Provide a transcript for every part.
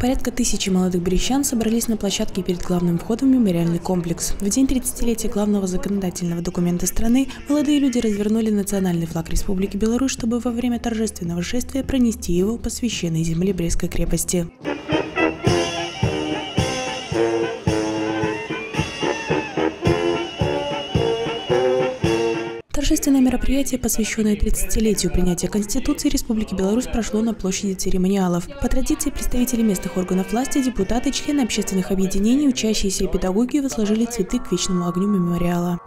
Порядка тысячи молодых брещан собрались на площадке перед главным входом в мемориальный комплекс. В день 30-летия главного законодательного документа страны молодые люди развернули национальный флаг Республики Беларусь, чтобы во время торжественного шествия пронести его по священной земле Брестской крепости. Торжественное мероприятие, посвященное 30-летию принятия Конституции Республики Беларусь, прошло на площади церемониалов. По традиции, представители местных органов власти, депутаты, члены общественных объединений, учащиеся и педагоги возложили цветы к вечному огню мемориала.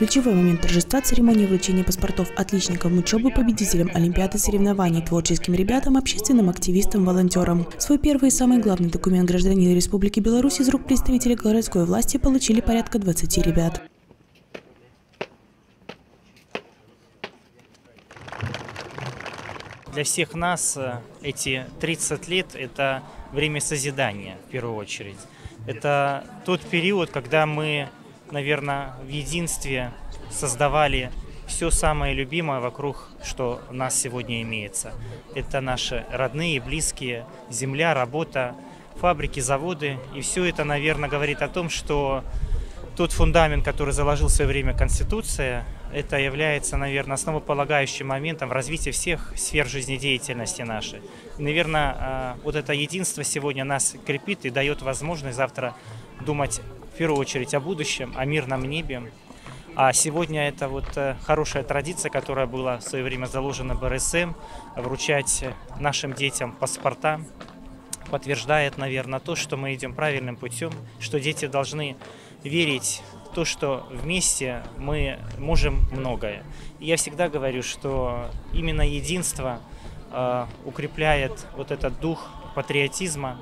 Ключевой момент торжества – церемония вручения паспортов отличникам учебы, победителям Олимпиады соревнований, творческим ребятам, общественным активистам, волонтерам. Свой первый и самый главный документ гражданина Республики Беларусь из рук представителей городской власти получили порядка 20 ребят. Для всех нас э, эти 30 лет – это время созидания, в первую очередь. Это тот период, когда мы наверное, в единстве создавали все самое любимое вокруг, что у нас сегодня имеется. Это наши родные, близкие, земля, работа, фабрики, заводы. И все это, наверное, говорит о том, что тот фундамент, который заложил в свое время Конституция, это является, наверное, основополагающим моментом в развитии всех сфер жизнедеятельности нашей. И, наверное, а, вот это единство сегодня нас крепит и дает возможность завтра думать в первую очередь о будущем, о мирном небе. А сегодня это вот э, хорошая традиция, которая была в свое время заложена БРСМ, вручать нашим детям паспорта, подтверждает, наверное, то, что мы идем правильным путем, что дети должны верить в то, что вместе мы можем многое. И я всегда говорю, что именно единство э, укрепляет вот этот дух патриотизма,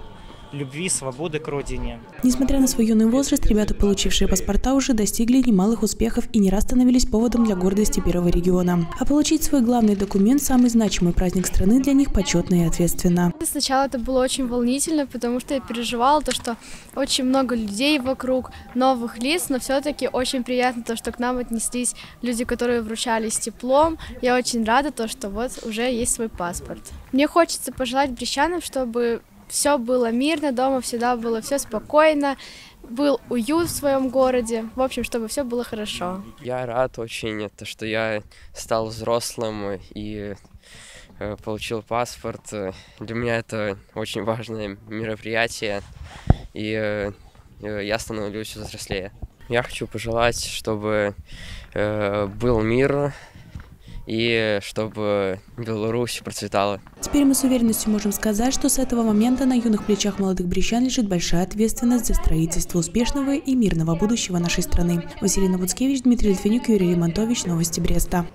любви, свободы к родине. Несмотря на свой юный возраст, ребята, получившие паспорта, уже достигли немалых успехов и не раз становились поводом для гордости первого региона. А получить свой главный документ – самый значимый праздник страны для них почетно и ответственно. Сначала это было очень волнительно, потому что я переживала то, что очень много людей вокруг, новых лиц, но все-таки очень приятно то, что к нам отнеслись люди, которые вручались теплом. Я очень рада то, что вот уже есть свой паспорт. Мне хочется пожелать брещанам, чтобы все было мирно, дома всегда было все спокойно, был уют в своем городе, в общем, чтобы все было хорошо. Я рад очень, это, что я стал взрослым и э, получил паспорт. Для меня это очень важное мероприятие, и э, я становлюсь взрослее. Я хочу пожелать, чтобы э, был мир, и чтобы Беларусь процветала. Теперь мы с уверенностью можем сказать, что с этого момента на юных плечах молодых брещан лежит большая ответственность за строительство успешного и мирного будущего нашей страны. Василина Буцкевич, Дмитрий Литвинюк, Юрий Ремонтович. Новости Бреста.